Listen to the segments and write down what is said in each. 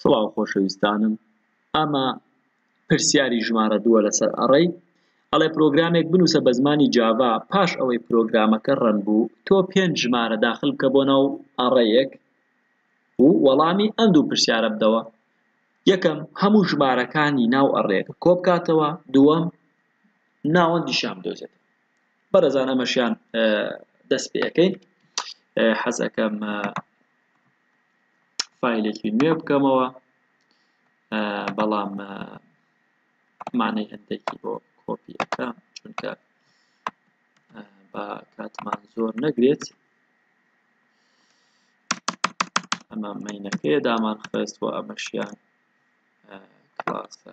سڵاو خۆشەویستانم ئەمە پرسیاری ژمارە دووە لەسەر ئەڕێی ئەڵێ پرۆگرامێک بنووسە بە زمانی جاوا پاش ئەوەی پرۆگرامەکە ڕەن بوو تۆ پێنج ژمارە داخل بکە بۆ ناو ئەڕەیەک و وەڵامی ئەند و پرسیارە بدەوە یەکەم هەموو ژمارەکانی ناو ئەڕێک کۆبکاتەوە دووەم ناوەندی شام دۆزێت بەرەزان ئەمەشیان دەست پێەکەین حەزەکەم فایلێکی نوێ بکەمەوە بەڵام مانەی هەندێکی بۆ کۆپیەکە چونکە بە کاتمان زۆر نەگرێت ئەمە مینەکەی دامان خست و ئەمەشیان کلاسە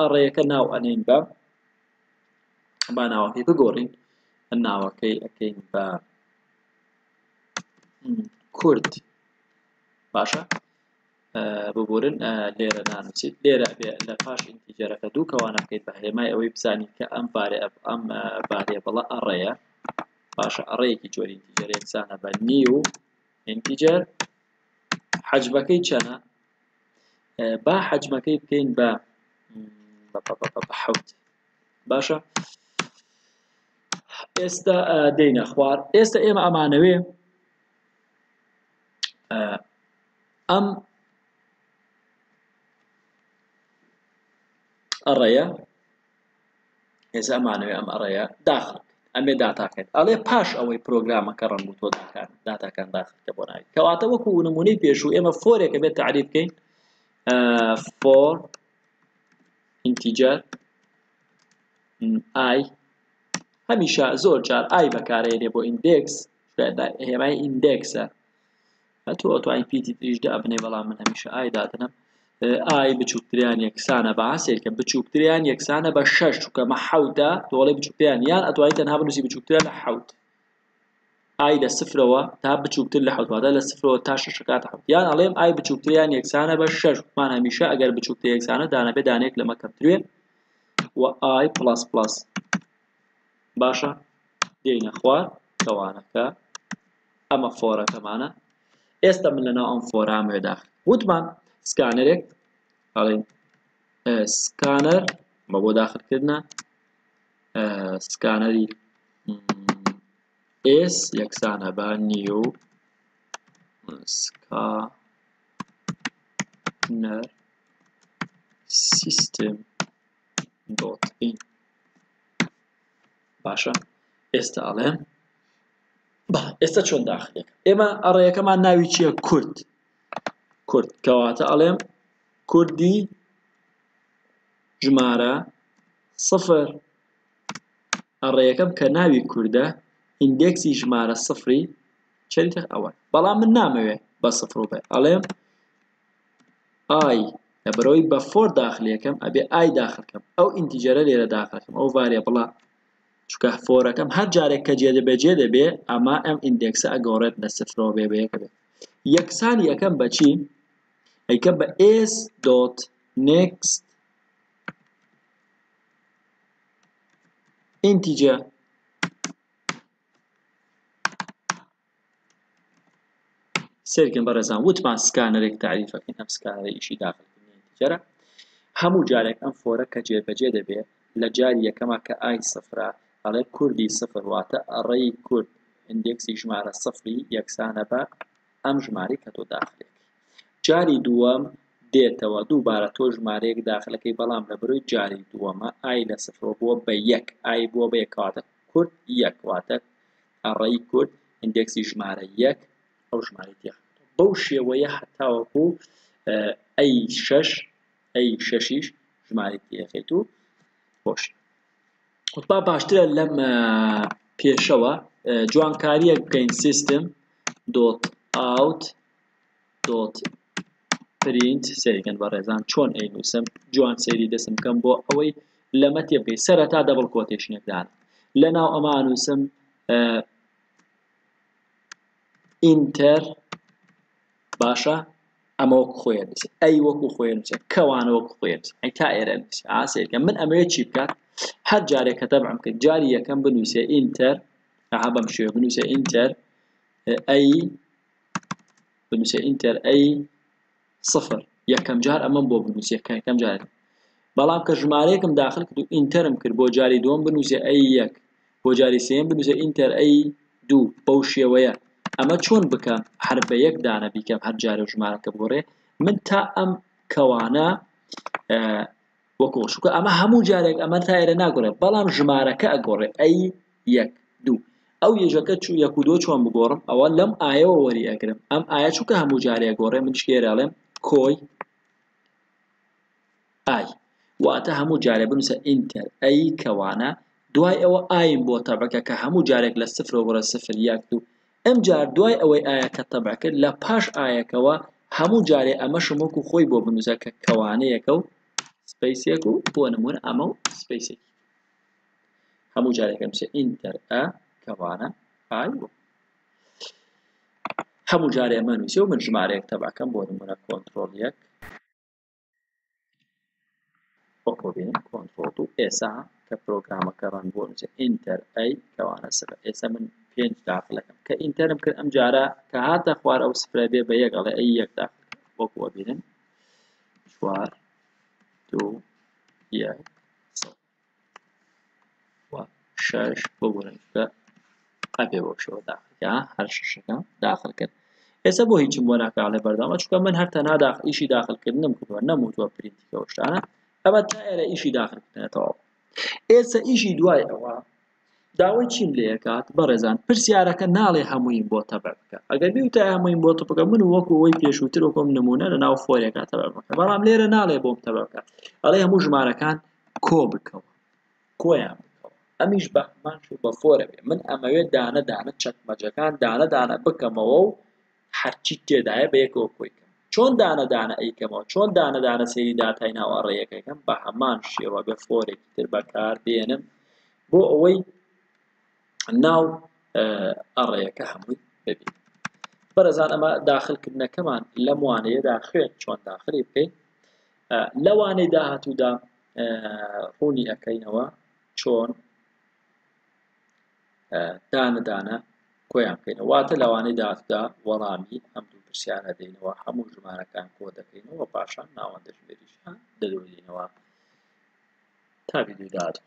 ئەڕێیەکە ناو ئەنێین بە با ناوەکەی بگۆڕین ناوەکەی ئەەکەین بە کورد باشە ببورن لێرە نانوسیت لێرە لە پاش ئینتیجەرەکە دوو کەوانە بکەیت بە هێمای ئەوەی بزانیت کە ئەم بارێ ئەم بارێ بڵە ئەڕەیە باشە ئەڕەیەکی جۆری ئینتیجەر یەکسانە بە نیو ئینتیجەر حەجبەکەی چەنە با حەجمەکەی بکەین بە حوت باشە ئێستا دەینە خوار ئێستا ئێمە ئەمانەوێ ئەم ئەڕەیە ئێستا ئەمانەوێ ئەم ئەڕەیە داخل ئەمێ داتاکەێت ئەڵێ پاش ئەوەی پرۆگرامەکە ڕنگ و تۆداکان داتاکان داخلکە بۆ ناوی کەواتە وەکو نمونەی پێشوو ئێمە فۆرێکە بێت تعریف بکەین فۆر ئینتیجەر ئای هەمیشە زۆر جار ئای بەکارێنێ بۆ ئیندێکس هێمای ئیندێکسە تۆ ئەتوانی پیتی تریش دابنێ بەڵام من هەمیشە ئای دادنم ئای بچووکتریان یەکسانە بە عسێکە بچووکتریان یەکسانە بە شەش چکەمە حوتە تۆڵی بچووکتیان یان ئەتوای تەنها بنووسی بچووکترە لە حوت ئای لە سفرەوە تا بچووکتر لە حوتوادە لە سفرەوە تا شەکات حوت یان ئەڵێم ئای بچووکتریان یەکسانە بە شەش من هەمیشە ئەگەر بچووکتە یەکسانە دانەبێ دانێک لەمە کەمترێ و ئای پلاس پلاس باشە دێنە خوار کەوانەکە ئەمە فۆرەکەمانە ئێستا من لەناو ئەم فۆرامێ داخل وتمان سکانەرێک ئەڵین سکانەر بە بۆ داخلکردە سکانەری ئێس یەکسانە بە نیو سکانەر سیستم دۆت باشە ئێستا ئەڵێم بەڵێ ئێستا چۆن داخلێک ئێمە ئەڕێیەکەمان ناوی چییە کورد کورد کەواتە ئەڵێم کوردی ژمارە سفر ئەڕێیەکەم کە ناوی کوردە ئیندێکسی ژمارە سفری چەریتە ئەوە بەڵام من نامەوێ بە سفر بێ ئەڵێم ئای لە بەرەوەی بە فۆر داخلەکەم ئەبێ ئای داخلکەم ئەو ئینتیجەرە لێرە داخلکەم ئەو ڤارێ بڵە چونکە فۆرەکەم هەر جارێک کە جێبەجێ دەبێ ئەمە ئەم ئیندێکسە ئەگۆڕێت لە سفرەوە بێ بە یەک ئەبێت یەکسانی ئەکەم بە چی ئەیکەم بە ئێس دۆت نێکست ئینتیجە سەیر کەن بەڕێزان وتمان سکانەرێک تاریف ئەکەین ئەم سکانەرە ئیشی داخلکردنی تیجەرە هەموو جارێک ئەم فۆرە کە جێبەجێ دەبێ لە جاری یەکەما کە ئای سفرە ئەڵێ کوردی سفر واتە ئەڕێی کورد ئندێکسی ژمارە سفری یەکسانە بە ئەم ژماری کە تۆ داخلێک جاری دووەم دێتەوە دووبارە تۆ ژمارەیەک داخلەکەی بەڵام لە بروی جاری دووەمە ئای لە سفرۆ بووە بە یەک ئای بووە بە یەکاتە کورد یەک واتە ئەڕێی کورد ئیندێکسی ژمارە یەک ئەو ژمارەی تێ خراوە بەو شێوەیە هەتاوەکو ئەی شەش ئەی شەشیش ژمارەی تێخێت و خۆش وتبا باشترە لەم پێشەوە جوانکاریەک بکەین سیستم دۆت ئاوت دۆت پرینت سەیرکەن بەڕێزان چۆن ئەی نووسم جوان سەیری دەسم بکەم بۆ ئەوەی لەمە تێ بکەیت سەرەتا دەبڵ کۆتێشنێکدان لە ناو ئەما نووسم ئینتەر باشە ئەمە وەکو خۆێ نووسێت ئەی وەکو خۆێ نووسێت کەوانە وەکو خۆێ نووسێت ئەی تا ئێرە نووسێت ئاسێکە من ئەمەوێت چی بکات هەر جارێک کە تەبعم کرد جاری یەکەم بنووسێ ئینتەر ئەها بەم شوێ بنووسێ ئینتەر ئەی بنووسە ئینتەر ئەی سفر یەکەم جار ئەمەم بۆ بنووسە یەکەم جار بەڵام کە ژمارەیەکم داخل کرد و ئینتەرم کرد بۆ جاری دووەم بنووسە ئەی یەک بۆ جاری سێم بنووسە ئینتەر ئەی دوو بەو شێوەیە ئەمە چۆن بکەم هەر بە یەک دانە بیکەم هەر جارە ژمارەکە بگۆڕێ من تا ئەم کەوانە وەکۆ چونکە ئەمە هەموو جارێک ئەمە تا ئێرە ناگۆڕێ بەڵام ژمارەکە ئەگۆڕێ ئەی یەک دوو ئەو یەژەکە چوو یەک و دۆ چۆن بگۆڕم ئەوە لەم ئایەوە وەری ئەگرم ئەم ئایا چونکە هەموو جارێ گۆڕێ من شکێراڵێم کۆی ئای واتە هەموو جارێ بنووسە ئینتەر ئەی کەوانە دوای ئەوە ئایم بۆ تەبەکە کە هەموو جارێک لە سفرەوەڕە سفر یاک دوو ئەم جار دوای ئەوەی ئایەکە تەبع کرد لە پاش ئایەکەوە هەموو جارێ ئەمەشم وەکو خۆی بۆ بنووسە کە کەوانەیەکە و سپەیسێک و بۆ نمونە ئەمە و سپەیسێک هەموو جارێکم سێ ئینتەر ئە کەوانە ئای وە هەموو جارێ ئەمە نووسێ و من ژمارەیەک تەبعکەم بۆ نمونە کۆنترۆڵ یەک وەکۆ بینن کۆنترۆڵ و ئێسا کە پرۆگرامەکە ڕەنگ بۆ نووسێ ئینتەر ئەی کەوانە سرە ئێستا من پێنج داخلەکەم کە ئینتەرم کرد ئەم جارە کە هاتە خوار ئەو سفرە بێ بە یەکەڵێ ئەی یەک داخل وەکو بینن چوار دوو یەک شش بۆ بەرەکە ئەبێ بۆ شەوە داخەکە هەر ششەکە داخل کرد ئێستا بۆ هیچم بۆ ناکاڵێ بەرداوە چکە من هەر تەنا داخ ئیشی داخلکردنم کردووە نەموتوە پرینتی کەەوەشتانە ئەمە تا ئێرە ئیشی داخلکردنێتەوە ئێستا ئیشی دوای ئەوە داوای چیم لێ ئەکات بەڕێزان پرسیارەکە ناڵێ هەموویم بۆ تەبع بکە ئەگەر بیوتایە هەموویم بۆ تەبع بکە من وەکو ئەوەی پێشووتر وەکو ئەم نموونە لەناو فۆرێکا تەبع بکە بەڵام لێرە ناڵێ بۆم تەبع بکە ئەڵێ هەموو ژمارەکان کۆ بکەوە کۆیان بکەوە ئەمیش بە هەمان شێوە بە فۆرە بێ من ئەمەوێت دانە دانە چەکمەجەکان دانە دانە بکەمەوە و هەرچیت تێدایە بەیەکەوە کۆی کەم چۆن دانە دانە ئەیکەمەوە چۆن دانە دانە سەیری داتای ناو ئەڕێیەکەکەم بە هەمان شێوە بە فۆرێکی تر بەکار دێنم بۆ ئەوەی ناو ئەڕێیەکە هەمووی ببین بەرەزان ئەمە داخلکردنەکەمان لەم وانەیەدا خوێن چۆن داخلی بکەین لەوانەی داهاتوودا ڕوونی ئەەکەینەوە چۆن دانە دانە کۆیان بکەینەوە واتە لەوانەی داهاتوودا وەڵامی ئەم دوو پرسیارە دەینەوە هەموو ژمارەکان کۆ دەکەینەوە پاشان ناوەندە ژمێریشان دەدۆزینەوە تا ڤیدیۆی داهاتوو